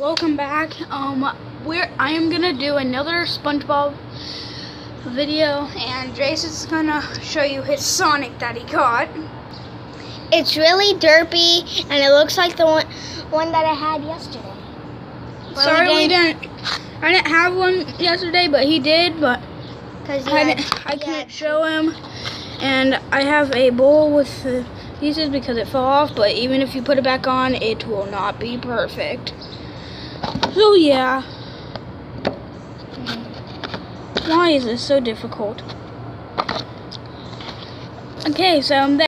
Welcome back. Um, we're I am gonna do another SpongeBob video, and Jason's gonna show you his Sonic that he caught. It's really derpy, and it looks like the one, one that I had yesterday. But Sorry we didn't. I didn't have one yesterday, but he did. But Cause I, had, I had- show him. And I have a bowl with the pieces because it fell off. But even if you put it back on, it will not be perfect. So yeah. Why is this so difficult? Okay, so I'm there.